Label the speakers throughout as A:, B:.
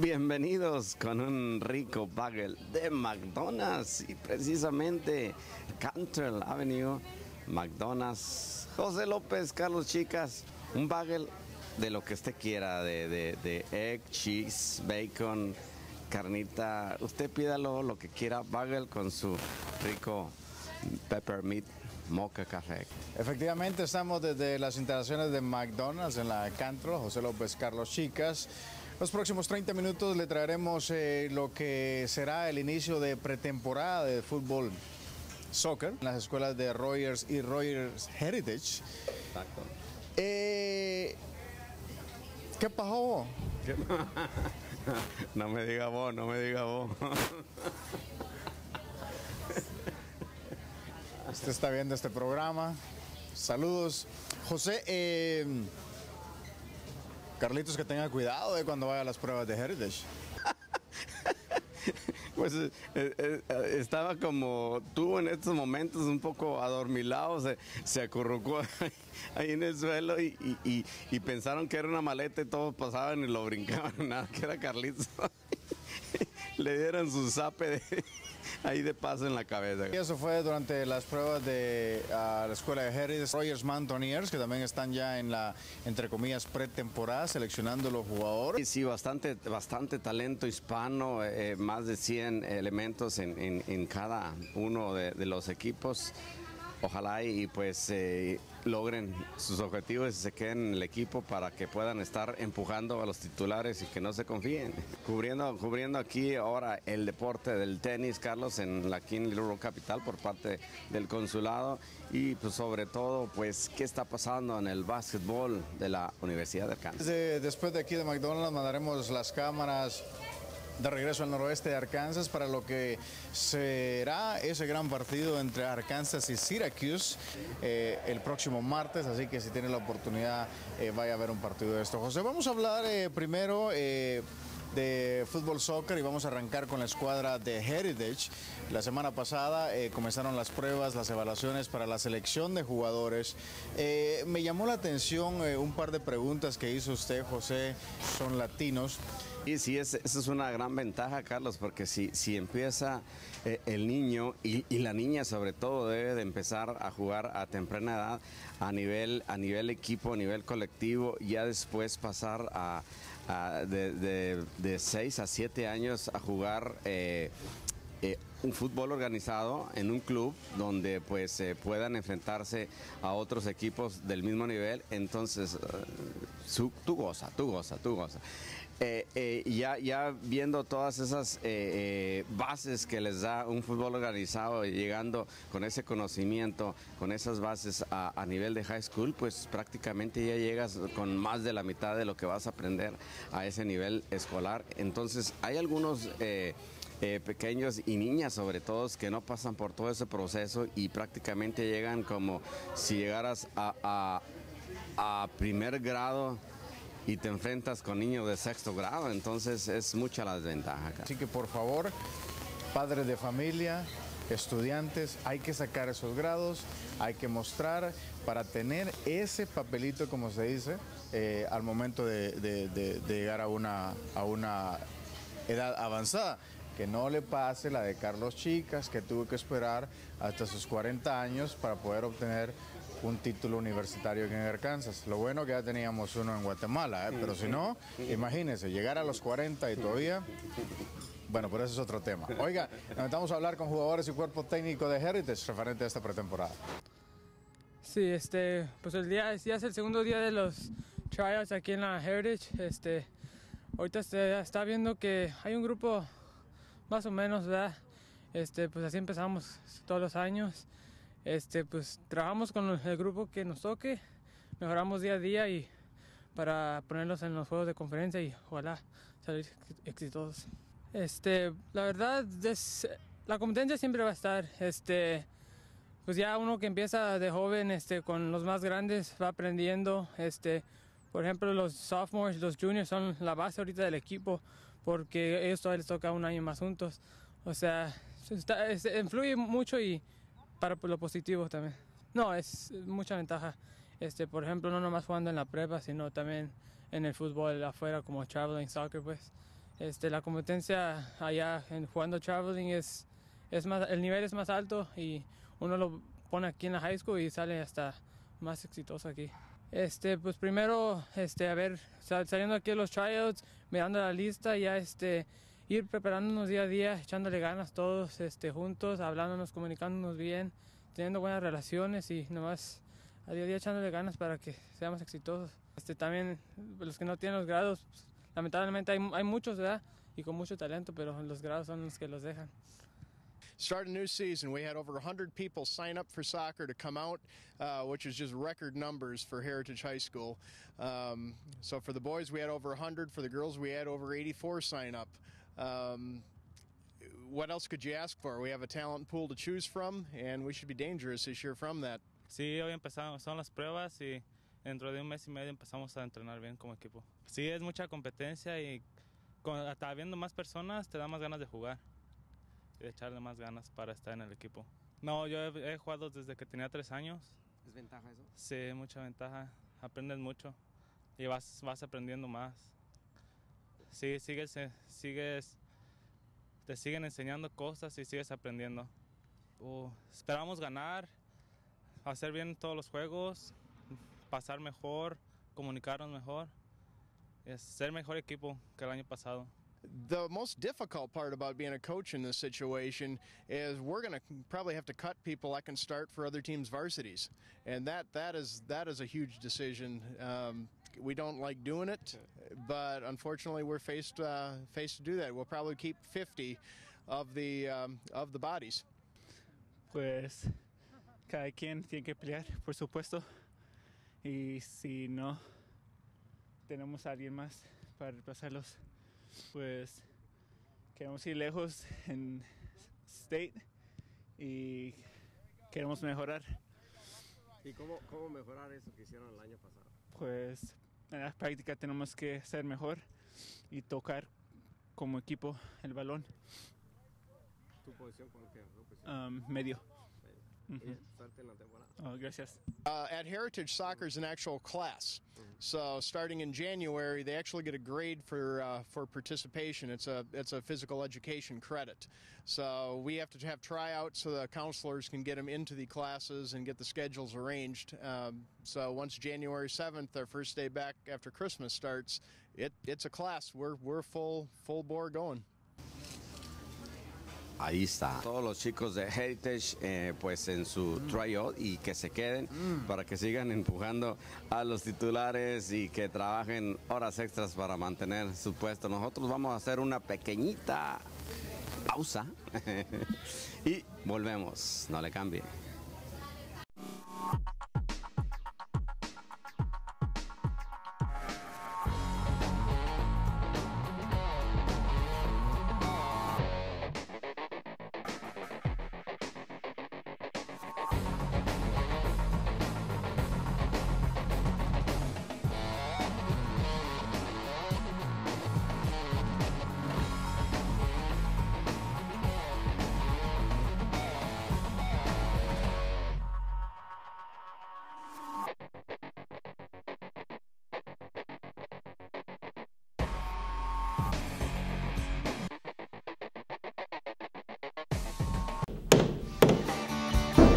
A: Bienvenidos con un rico bagel de McDonald's y precisamente Cantrell Avenue, McDonald's, José López, Carlos Chicas, un bagel de lo que usted quiera, de, de, de egg, cheese, bacon, carnita, usted pídalo lo que quiera, bagel con su rico pepper meat mocha café.
B: Efectivamente, estamos desde las instalaciones de McDonald's en la Cantro, José López Carlos Chicas. Los próximos 30 minutos le traeremos eh, lo que será el inicio de pretemporada de fútbol soccer en las escuelas de Rogers y Rogers Heritage.
A: Exacto.
B: Eh, ¿Qué pasó?
A: No me diga vos, no me diga vos.
B: Usted está viendo este programa. Saludos. José, eh, Carlitos, que tenga cuidado de cuando vaya a las pruebas de Heritage.
A: Pues eh, eh, eh, estaba como tú en estos momentos un poco adormilado, se, se acurrucó ahí en el suelo y, y- pensaron que era una maleta y todos pasaban y lo brincaban, nada, que era Carlitos. Le dieron su zape de- ahí de paso en la cabeza.
B: Y eso fue durante las pruebas de la escuela de Heritage Rogers Mountaineers, que también están ya en la, entre comillas, pretemporada, seleccionando los
A: Y
B: jugadores.
A: sí, bastante, bastante talento hispano, eh, más de 100 elementos en, en- en cada uno de, de los equipos. Ojalá y pues eh, logren sus objetivos y se queden en el equipo para que puedan estar empujando a los titulares y que no se confíen. Cubriendo, cubriendo aquí ahora el deporte del tenis, Carlos, en la King Little Capital por parte del consulado y pues sobre todo pues qué está pasando en el básquetbol de la Universidad de.
B: Desde- después de aquí de McDonald's mandaremos las cámaras de regreso al noroeste de Arkansas para lo que será ese gran partido entre Arkansas y Syracuse eh, el próximo martes, así que si tiene la oportunidad eh, vaya a ver un partido de esto. José, vamos a hablar eh, primero de fútbol soccer y vamos a arrancar con la escuadra de Heritage. La semana pasada eh, comenzaron las pruebas, las evaluaciones para la selección de jugadores. Eh, me llamó la atención eh, un par de preguntas que hizo usted, José, son latinos.
A: Y sí, es, esa es una gran ventaja, Carlos, porque si, si empieza el niño y, y la niña sobre todo debe de empezar a jugar a temprana edad a nivel, a nivel equipo, a nivel colectivo, ya después pasar a, a de, de, de 6 a 7 años a jugar eh, eh, un fútbol organizado en un club donde pues eh, puedan enfrentarse a otros equipos del mismo nivel, entonces eh, su- tú goza, tú goza, tú goza. Eh, eh, ya, ya viendo todas esas eh, eh, bases que les da un fútbol organizado, llegando con ese conocimiento, con esas bases a, nivel de high school, pues prácticamente ya llegas con más de la mitad de lo que vas a aprender a ese nivel escolar. Entonces hay algunos... eh, pequeños y niñas sobre todo que no pasan por todo ese proceso y prácticamente llegan como si llegaras a primer grado y te enfrentas con niños de sexto grado, entonces es mucha la desventaja. acá.
B: Así que por favor, padres de familia, estudiantes, hay que sacar esos grados, hay que mostrar para tener ese papelito, como se dice, eh, al momento de, de- llegar a una, a una edad avanzada. Que no le pase la de Carlos Chicas, que tuvo que esperar hasta sus 40 años para poder obtener un título universitario aquí en Arkansas. Lo bueno que ya teníamos uno en Guatemala, ¿eh? pero si no, imagínense, llegar a los 40 y todavía bueno, pero ese es otro tema. Oiga, necesitamos hablar con jugadores y cuerpo técnico de Heritage referente a esta pretemporada.
C: Sí, este, pues el día, es el segundo día de los tryouts aquí en la Heritage. Este, ahorita se está viendo que hay un grupo más o menos, ¿verdad? Este, pues así empezamos todos los años. Este, pues trabajamos con el grupo que nos toque, mejoramos día a día y para ponerlos en los juegos de conferencia y ojalá salir exitosos. Este, la verdad, es, la competencia siempre va a estar. Este, pues ya uno que empieza de joven este, con los más grandes va aprendiendo. Este, por ejemplo, los sophomores, los juniors son la base ahorita del equipo porque ellos todavía les toca un año más juntos. O sea, está- es- influye mucho y para lo positivo también. No, es mucha ventaja. Este, por ejemplo, no nomás jugando en la prepa, sino también en el fútbol afuera como traveling soccer, pues. este, la competencia allá en jugando traveling es, es más, el nivel es más alto y uno lo pone aquí en la high school y sale hasta más exitoso aquí. Este, pues primero, este, a ver, saliendo aquí los tryouts, mirando la lista, ya este, ir preparándonos día a día, echándole ganas todos, este, juntos, hablándonos, comunicándonos bien, teniendo buenas relaciones y nomás a día a día echándole ganas para que seamos exitosos. Este, también los que no tienen los grados, pues, lamentablemente hay, hay muchos, ¿verdad? Y con mucho talento, pero los grados son los que los dejan.
D: start a new season. We had over 100 people sign up for soccer to come out, uh, which is just record numbers for Heritage High School. Um, so for the boys, we had over 100. For the girls, we had over 84 sign up. Um, what else could you ask for? We have a talent pool to choose from, and we should be dangerous this year from that.
E: Sí, hoy empezamos, son las pruebas y dentro de un mes y medio empezamos a entrenar bien como equipo. Sí, es mucha competencia y con, hasta habiendo más personas te da más ganas de jugar. y echarle más ganas para estar en el equipo. No, yo he, he, jugado desde que tenía tres años.
A: ¿Es ventaja eso?
E: Sí, mucha ventaja. Aprendes mucho y vas, vas aprendiendo más. Sí, sigues, sigues, te siguen enseñando cosas y sigues aprendiendo. Uh, esperamos ganar, hacer bien todos los juegos, pasar mejor, comunicarnos mejor, ser mejor equipo que el año pasado.
D: the most difficult part about being a coach in this situation is we're going to probably have to cut people that can start for other teams' varsities, and that that is that is a huge decision. Um, we don't like doing it, but unfortunately, we're faced uh, faced to do that. We'll probably keep 50 of the um, of the bodies.
F: Pues cada quien tiene que pelear, por supuesto, y si no tenemos a alguien más para reemplazarlos pues queremos ir lejos en state y queremos mejorar.
A: ¿Y cómo, cómo mejorar eso que hicieron el año pasado?
F: Pues en la práctica tenemos que ser mejor y tocar como equipo el balón.
A: ¿Tu posición cuál que
F: um, medio.
A: Suerte en la temporada.
F: Oh, gracias.
D: Uh, at Heritage, soccer is an actual class. So starting in January, they actually get a grade for uh, for participation. It's a it's a physical education credit. So we have to have tryouts so the counselors can get them into the classes and get the schedules arranged. Um, so once January seventh, our first day back after Christmas starts, it it's a class. We're we're full full bore going.
A: Ahí está. Todos los chicos de Heritage, eh, pues en su mm. tryout y que se queden mm. para que sigan empujando a los titulares y que trabajen horas extras para mantener su puesto. Nosotros vamos a hacer una pequeñita pausa y volvemos. No le cambie.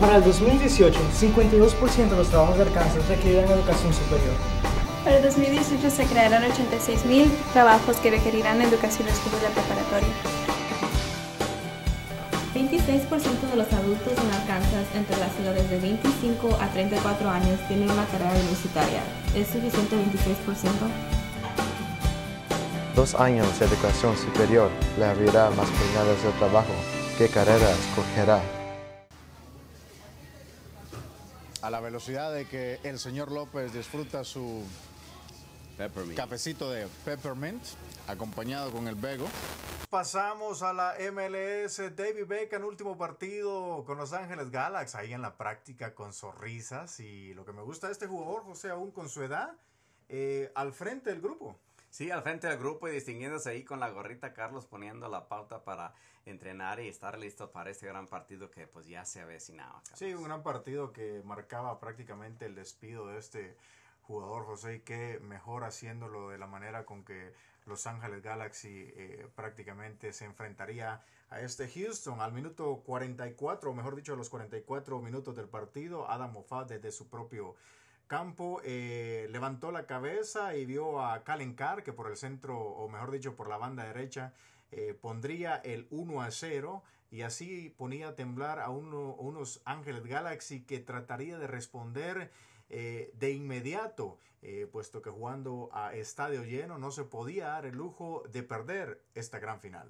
G: Para el 2018, 52% de los trabajos de Arkansas requerirán educación superior.
H: Para el 2018 se crearán 86.000 trabajos que requerirán educación superior preparatoria. 26% de los adultos en Arkansas entre las edades de 25 a 34 años tienen una carrera universitaria. ¿Es suficiente 26%?
I: Dos años de educación superior le abrirá más oportunidades de trabajo. ¿Qué carrera escogerá?
B: La velocidad de que el señor López disfruta su cafecito de peppermint acompañado con el Bego. Pasamos a la MLS. David Beckham, último partido con Los Ángeles Galaxy, ahí en la práctica con sonrisas. Y lo que me gusta de este jugador, José, aún con su edad, eh, al frente del grupo.
A: Sí, al frente del grupo y distinguiéndose ahí con la gorrita Carlos poniendo la pauta para entrenar y estar listo para este gran partido que pues ya se avecinaba.
B: Sí, un gran partido que marcaba prácticamente el despido de este jugador José y qué mejor haciéndolo de la manera con que Los Ángeles Galaxy eh, prácticamente se enfrentaría a este Houston al minuto 44, o mejor dicho, a los 44 minutos del partido. Adam Moffat desde su propio campo eh, levantó la cabeza y vio a Calen Carr que por el centro, o mejor dicho, por la banda derecha, eh, pondría el 1 a 0 y así ponía a temblar a unos Ángeles Galaxy que trataría de responder eh, de inmediato, puesto que jugando a estadio lleno no se podía dar el lujo de perder esta gran final.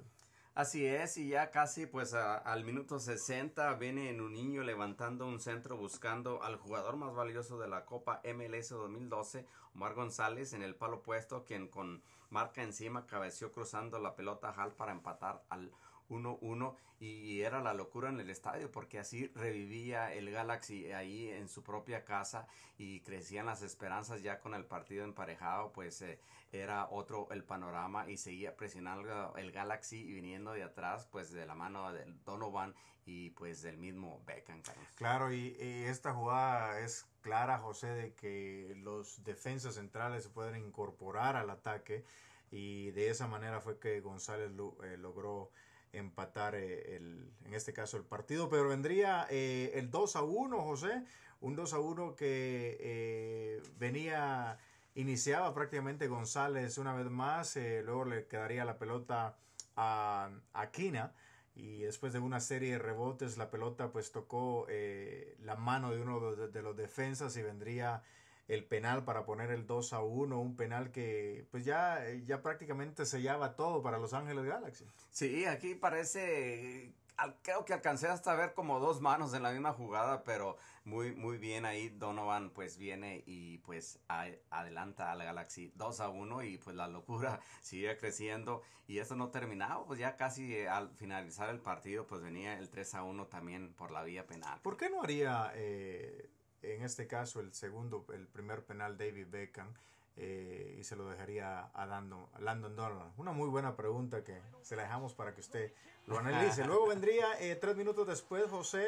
A: Así es, y ya casi pues al minuto 60 viene en un niño levantando un centro buscando al jugador más valioso de la Copa MLS 2012, Omar González, en el palo puesto, quien con marca encima cabeció cruzando la pelota a Hal para empatar al 1-1 y era la locura en el estadio porque así revivía el Galaxy ahí en su propia casa y crecían las esperanzas ya con el partido emparejado pues eh, era otro el panorama y seguía presionando el Galaxy viniendo de atrás pues de la mano del Donovan y pues del mismo Beckham.
B: Claro y, esta jugada es clara José de que los defensas centrales se pueden incorporar al ataque y de esa manera fue que González eh, logró empatar eh, el, en este caso el partido, pero vendría eh, el 2 a 1, José, un 2 a 1 que eh, venía, iniciaba prácticamente González una vez más, luego le quedaría la pelota a, Aquina y después de una serie de rebotes la pelota pues tocó la mano de uno de los defensas y vendría el penal para poner el 2 a 1, un penal que pues ya, ya prácticamente sellaba todo para Los Ángeles Galaxy.
A: Sí, aquí parece creo que alcancé hasta ver como dos manos en la misma jugada, pero muy muy bien ahí Donovan pues viene y pues adelanta al Galaxy 2 a 1 y pues la locura sigue creciendo y eso no terminaba, pues ya casi eh, al finalizar el partido pues venía el 3 a 1 también por la vía penal.
B: ¿Por qué no haría eh, en este caso el segundo, el primer penal David Beckham, eh, y se lo dejaría a Landon, Landon Donovan? Una muy buena pregunta que se la dejamos para que usted lo analice. Luego vendría eh, tres minutos después, José,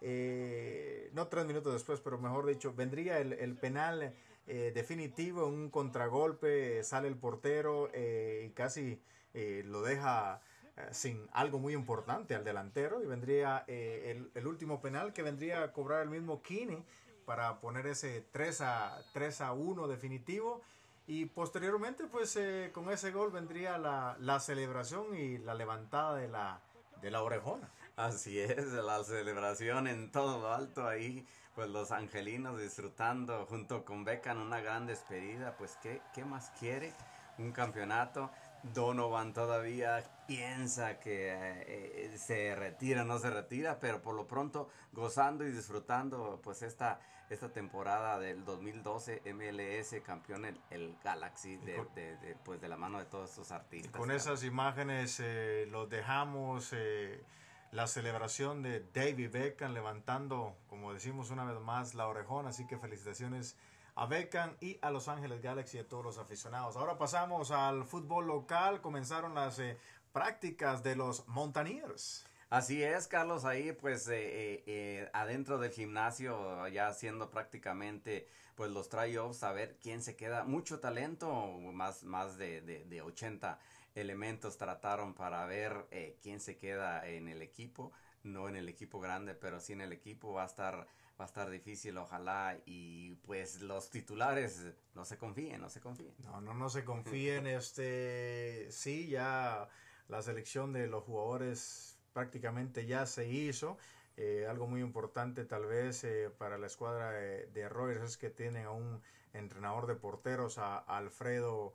B: eh, no tres minutos después, pero mejor dicho, vendría el, el penal definitivo, un contragolpe, sale el portero y casi lo deja sin algo muy importante al delantero y vendría eh, el, último penal que vendría a cobrar el mismo Kine para poner ese 3 a, 3 a 1 definitivo y posteriormente pues eh, con ese gol vendría la, la, celebración y la levantada de la, de la orejona.
A: Así es, la celebración en todo lo alto ahí, pues los angelinos disfrutando junto con Beckham una gran despedida, pues ¿qué, qué más quiere? Un campeonato Donovan todavía piensa que eh, se retira, no se retira, pero por lo pronto gozando y disfrutando pues esta, esta temporada del 2012 MLS campeón el, el Galaxy de, pues de la mano de todos estos artistas.
B: con esas imágenes eh, los dejamos eh, la celebración de David Beckham levantando, como decimos una vez más, la orejona, así que felicitaciones a Beckham y a Los Ángeles Galaxy y a todos los aficionados. Ahora pasamos al fútbol local. Comenzaron las eh, prácticas de los Mountaineers.
A: Así es, Carlos, ahí pues eh, eh, adentro del gimnasio ya haciendo prácticamente pues los tryouts a ver quién se queda. Mucho talento, más, más de, de, de 80 elementos trataron para ver quién se queda en el equipo. No en el equipo grande, pero sí en el equipo va a estar va a estar difícil, ojalá, y pues los titulares no se confíen, no se confíen.
B: No, no, no se confíen, este, sí, ya la selección de los jugadores prácticamente ya se hizo. Eh, algo muy importante tal vez eh, para la escuadra de, de es que tienen a un entrenador de porteros, a, Alfredo,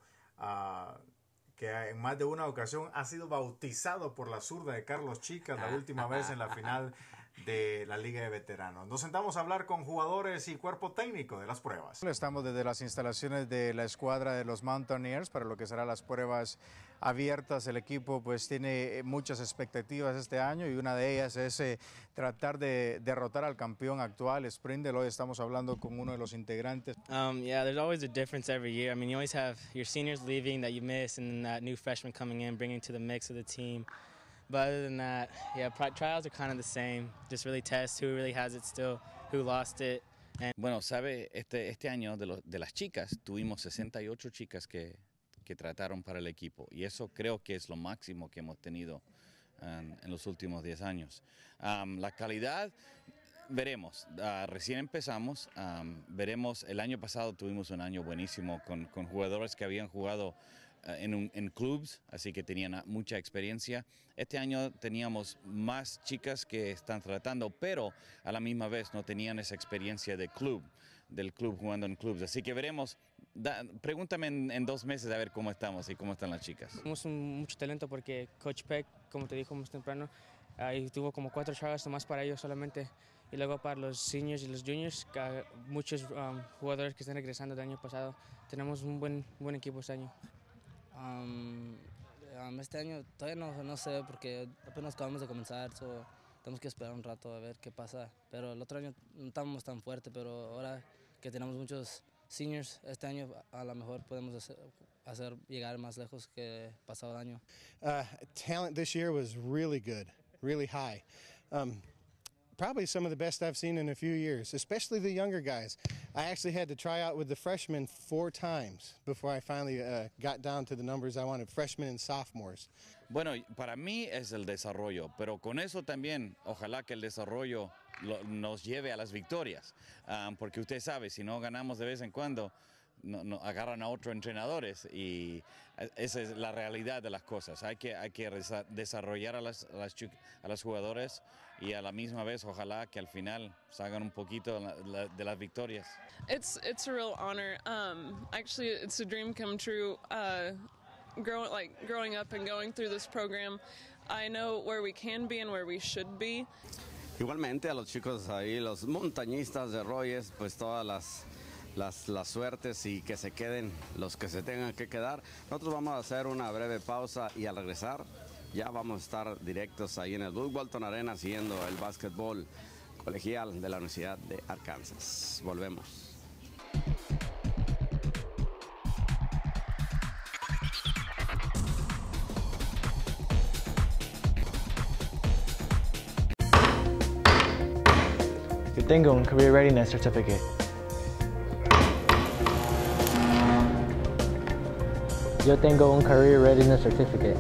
B: que en más de una ocasión ha sido bautizado por la zurda de Carlos Chicas, la última vez en la final de la Liga de Veteranos. Nos sentamos a hablar con jugadores y cuerpo técnico de las pruebas. Estamos desde las instalaciones de la escuadra de los Mountaineers para lo que serán las pruebas abiertas. El equipo pues tiene muchas expectativas este año y una de ellas es eh, tratar de derrotar al campeón actual, Sprindle. Hoy estamos hablando con uno de los integrantes.
J: Um, yeah, there's always a difference every year. I mean, you always have your seniors leaving that you miss and then that new freshman coming in, bringing to the mix of the team. But other than that, yeah, trials are kind of the same. Just really test who really has it still, who lost it.
K: And bueno, sabe, este, este año de, los, de las chicas tuvimos 68 chicas que, que trataron para el equipo. Y eso creo que es lo máximo que hemos tenido en los últimos 10 años. La calidad, veremos. Ah, recién empezamos. veremos. El año pasado tuvimos un año buenísimo con, con jugadores que habían jugado en, un- en clubs, así que tenían ah, mucha experiencia. Este año teníamos más chicas que están tratando, pero a la misma vez no tenían esa experiencia de club, del club jugando en clubs. Así que veremos. Da- pregúntame en, en dos meses a ver cómo estamos y cómo están las chicas.
J: Tenemos mucho talento porque Coach Peck, como te dijo más temprano, ahí tuvo como cuatro tryouts nomás para ellos solamente. Y luego para los seniors y los juniors, muchos um, jugadores que están regresando del año pasado. Tenemos un buen, buen equipo este año.
L: Um, um, este año todavía no, no sé porque apenas acabamos de comenzar, so tenemos que esperar un rato a ver qué pasa. Pero el otro año no estábamos tan fuerte, pero ahora que tenemos muchos seniors, este año a lo mejor podemos hacer, hacer llegar más lejos que pasado año.
M: uh, talent this year was really good, really high. Um, probably some of the best I've seen in a few years, especially the younger guys. I actually had to try out with the freshmen four times before I finally uh, got down to the numbers I wanted freshmen and sophomores.
K: Bueno, para mí es el desarrollo, pero con eso también, ojalá que el desarrollo lo- nos lleve a las victorias, Ah, porque usted sabe, si no ganamos de vez en cuando, no, no- agarran a otros entrenadores y esa es la realidad de las cosas. Hay que, hay que desarrollar a las, a las, chu- a las jugadores y a la misma vez, ojalá que al final salgan un poquito la- la- de las victorias.
N: It's it's a real honor. Um, actually, it's a dream come true. Uh, growing like growing up and going through this program, I know where we can be and where we should be.
A: Igualmente a los chicos ahí, los montañistas de Royes, pues todas las, las, las suertes y que se queden los que se tengan que quedar. Nosotros vamos a hacer una breve pausa y al regresar ya vamos a estar directos ahí en el Blue Walton Arena siguiendo el básquetbol colegial de la Universidad de Arkansas. Volvemos.
I: Tengo un Career Readiness Certificate. Yo tengo un Career Readiness Certificate.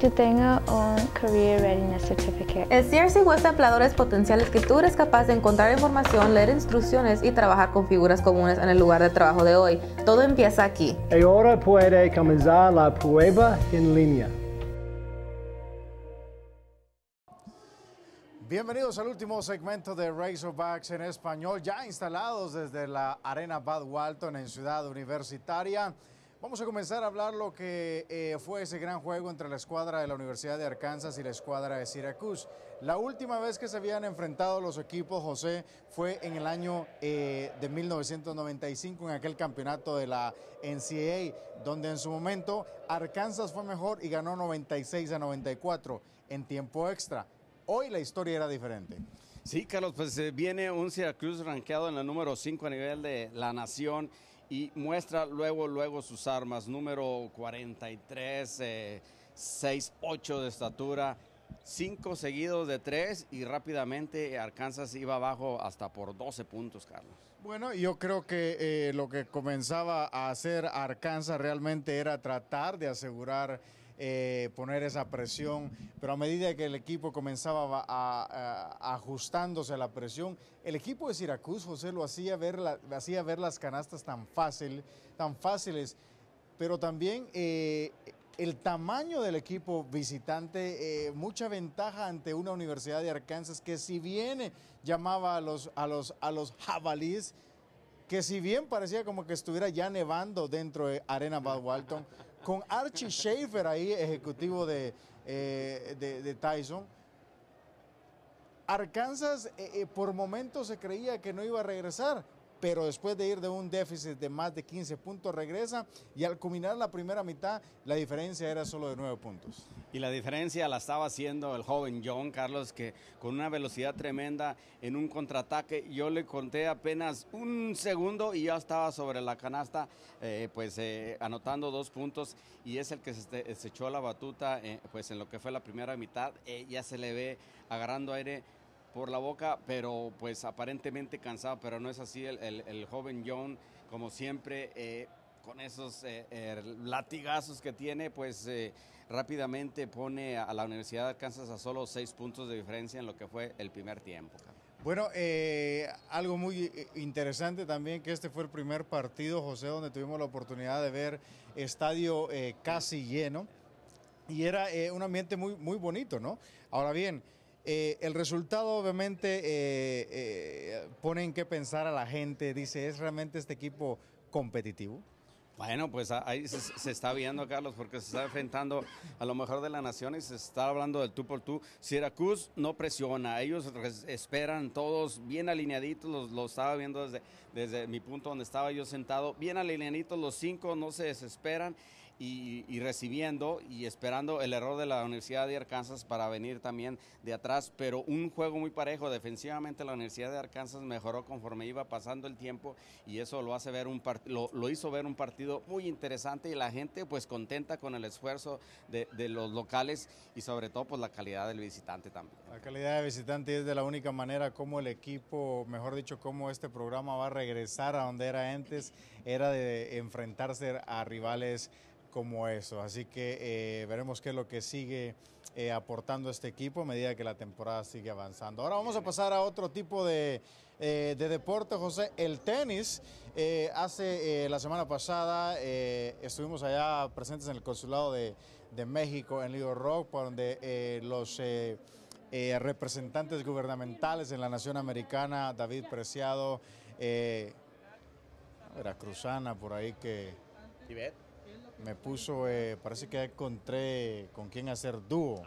O: Yo tengo un Career Readiness Certificate.
H: El CRC muestra a empleadores potenciales que tú eres capaz de encontrar información, leer instrucciones y trabajar con figuras comunes en el lugar de trabajo de hoy. Todo empieza aquí.
P: Y ahora puede comenzar la prueba en línea.
B: Bienvenidos al último segmento de Razorbacks en español, ya instalados desde la Arena Bad Walton en Ciudad Universitaria. Vamos a comenzar a hablar lo que eh, fue ese gran juego entre la escuadra de la Universidad de Arkansas y la escuadra de Syracuse. La última vez que se habían enfrentado los equipos, José, fue en el año eh, de 1995, en aquel campeonato de la NCAA, donde en su momento Arkansas fue mejor y ganó 96 a 94 en tiempo extra. Hoy la historia era diferente.
A: Sí, Carlos, pues eh, viene un Syracuse rankeado en la número 5 a nivel de la nación y muestra luego, luego sus armas. Número 43, eh, 6, 8 de estatura, 5 seguidos de 3 y rápidamente Arkansas iba abajo hasta por 12 puntos, Carlos.
B: Bueno, yo creo que eh, lo que comenzaba a hacer Arkansas realmente era tratar de asegurar eh, poner esa presión, pero a medida que el equipo comenzaba ajustándose a la presión, el equipo de Syracuse, José, lo hacía ver, las canastas tan fácil, tan fáciles, pero también eh, el tamaño del equipo visitante, eh, mucha ventaja ante una universidad de Arkansas que si bien llamaba a los, a que si bien parecía como que estuviera ya nevando dentro de Arena Bad Walton, con Archie Schaefer ahí, ejecutivo de, eh, de, Tyson, Arkansas eh, eh, por momentos se creía que no iba a regresar, pero después de ir de un déficit de más de 15 puntos regresa y al culminar la primera mitad la diferencia era solo de 9 puntos.
A: Y la diferencia la estaba haciendo el joven John Carlos, que con una velocidad tremenda en un contraataque, yo le conté apenas un segundo y ya estaba sobre la canasta, eh, pues eh, anotando dos puntos y es el que se, se echó la batuta, eh, pues en lo que fue la primera mitad, ya se le ve agarrando aire por la boca, pero pues aparentemente cansado, pero no es así. El, el- el joven John, como siempre, eh, con esos eh, eh, latigazos que tiene, pues eh, rápidamente pone a la Universidad de Arkansas a solo seis puntos de diferencia en lo que fue el primer tiempo.
B: Bueno, eh, algo muy eh, interesante también que este fue el primer partido, José, donde tuvimos la oportunidad de ver estadio casi lleno y era un ambiente muy, muy bonito, ¿no? Ahora bien, eh, el resultado obviamente eh, eh, pone en qué pensar a la gente, dice, ¿es realmente este equipo competitivo?
A: Bueno, pues a- ahí se, está viendo, Carlos, porque se está enfrentando a lo mejor de la nación y se está hablando del tú por tú. Syracuse no presiona, ellos esperan todos bien alineaditos, lo estaba viendo desde, desde mi punto donde estaba yo sentado, bien alineaditos los cinco, no se desesperan y, recibiendo y esperando el error de la Universidad de Arkansas para venir también de atrás, pero un juego muy parejo. Defensivamente la Universidad de Arkansas mejoró conforme iba pasando el tiempo y eso lo hace ver un lo, hizo ver un partido muy interesante y la gente pues contenta con el esfuerzo de, los locales y sobre todo pues la calidad del visitante también.
B: La calidad de visitante es de la única manera como el equipo, mejor dicho, cómo este programa va a regresar a donde era antes, era de enfrentarse a rivales como eso. Así que eh, veremos qué es lo que sigue eh, aportando este equipo a medida que la temporada sigue avanzando. Ahora vamos a pasar a otro tipo de, eh, de deporte, José, el tenis. Hace la semana pasada estuvimos allá presentes en el consulado de, de México en Little Rock, donde eh, los representantes gubernamentales en la nación americana, David Preciado, eh, veracruzana por ahí que me puso, eh, parece que encontré con quién hacer dúo.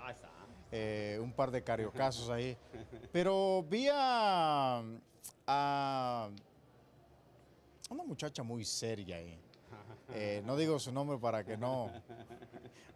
B: Eh, un par de cariocazos ahí. Pero vi a, a una muchacha muy seria ahí. Eh, no digo su nombre para que no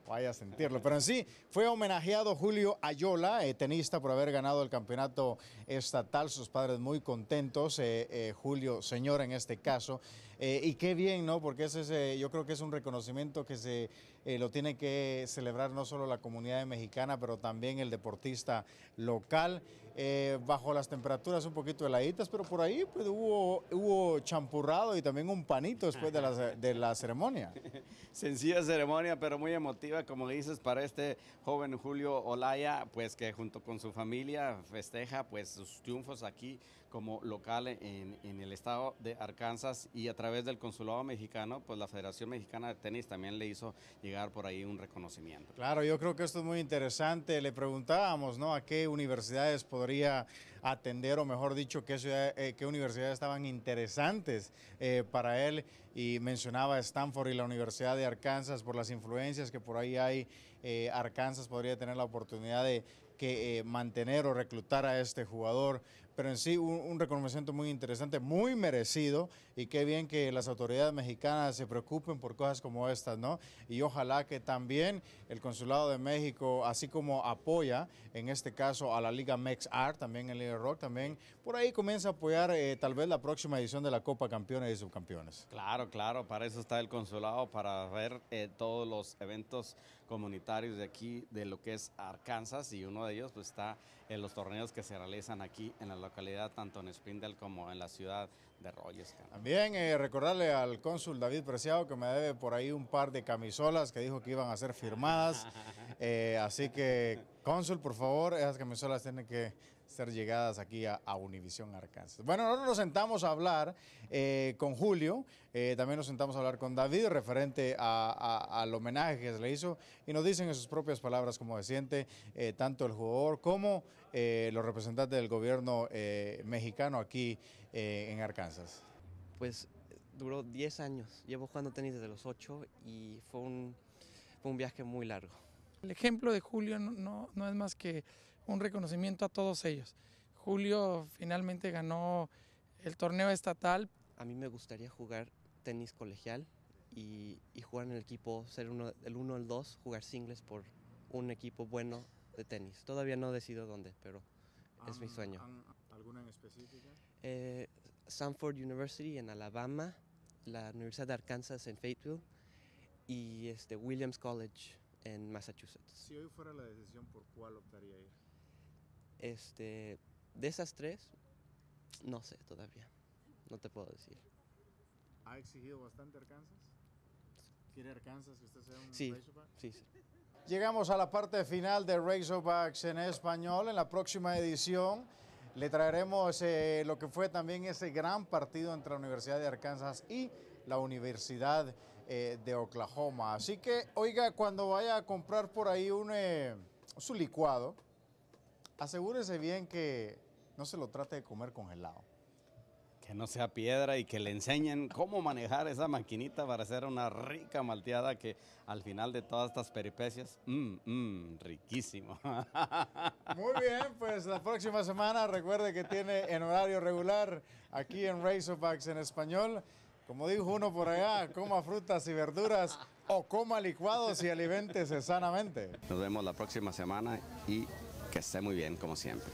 B: vaya a sentirlo, pero en sí fue homenajeado Julio Ayola, eh, tenista, por haber ganado el campeonato estatal. Sus padres muy contentos, eh, Julio, señor en este caso. Eh, y qué bien, ¿no? Porque ese es, eh, yo creo que es un reconocimiento que se eh, lo tiene que celebrar no solo la comunidad mexicana, pero también el deportista local. Eh, bajo las temperaturas un poquito heladitas, pero por ahí pues, hubo, hubo champurrado y también un panito después de la, de la ceremonia.
A: Sencilla ceremonia, pero muy emotiva, como dices, para este joven Julio Olaya, pues que junto con su familia festeja pues sus triunfos aquí como local en, en el estado de Arkansas y a través del consulado mexicano, pues la Federación Mexicana de Tenis también le hizo llegar por ahí un reconocimiento.
B: Claro, yo creo que esto es muy interesante. Le preguntábamos, ¿no? A qué universidades podría atender, o mejor dicho, qué, eh, universidades estaban interesantes eh, para él. Y mencionaba Stanford y la Universidad de Arkansas por las influencias que por ahí hay. eh, Arkansas podría tener la oportunidad de que, mantener o reclutar a este jugador. Pero en sí, un reconocimiento muy interesante, muy merecido. Y qué bien que las autoridades mexicanas se preocupen por cosas como estas, ¿no? Y ojalá que también el Consulado de México, así como apoya, en este caso, a la Liga MEXAR, también el Liga Rock, también por ahí comienza a apoyar eh, tal vez la próxima edición de la Copa Campeones y Subcampeones.
A: Claro, claro, para eso está el consulado, para ver eh, todos los eventos comunitarios de aquí, de lo que es Arkansas, y uno de ellos pues está en los torneos que se realizan aquí en la localidad, tanto en Springdale como en la ciudad de cara.
B: También eh, recordarle al cónsul David Preciado que me debe por ahí un par de camisolas que dijo que iban a ser firmadas. Eh, así que, cónsul, por favor, esas camisolas tienen que ser llegadas aquí a, a Univisión Arkansas. Bueno, nosotros nos sentamos a hablar eh, con Julio, eh, también nos sentamos a hablar con David referente a- a- al homenaje que se le hizo y nos dicen en sus propias palabras cómo se siente eh, tanto el jugador como eh, los representantes del gobierno eh, mexicano aquí eh, en Arkansas.
Q: Pues duró 10 años. Llevo jugando tenis desde los 8 y fue un, fue un viaje muy largo.
R: El ejemplo de Julio no, no, no es más que un reconocimiento a todos ellos. Julio finalmente ganó el torneo estatal.
Q: A mí me gustaría jugar tenis colegial y, y jugar en el equipo, ser uno, el 1 o el 2, jugar singles por un equipo bueno de tenis. Todavía no decido dónde, pero es mi sueño.
B: ¿Alguna en específica?
Q: Eh, Sanford University en Alabama, la Universidad de Arkansas en Fayetteville y este, Williams College en Massachusetts.
B: Si hoy fuera la decisión, ¿por cuál optaría ir?
Q: Este, de esas tres, no sé todavía. No te puedo decir.
B: ¿Ha exigido bastante Arkansas? ¿Quiere Arkansas que usted sea un
Q: Sí, sí, sí.
B: Llegamos a la parte final de Razorbacks en español. En la próxima edición le traeremos eh, lo que fue también ese gran partido entre la Universidad de Arkansas y la Universidad eh, de Oklahoma. Así que, oiga, cuando vaya a comprar por ahí un, eh, su licuado, asegúrese bien que no se lo trate de comer congelado.
A: Que no sea piedra y que le enseñen cómo manejar esa maquinita para hacer una rica malteada que al final de todas estas peripecias, mmm, mmm, riquísimo.
B: Muy bien, pues la próxima semana recuerde que tiene en horario regular aquí en Razorbacks en español. Como dijo uno por allá, coma frutas y verduras o coma licuados y aliméntese sanamente.
A: Nos vemos la próxima semana y que esté muy bien como siempre.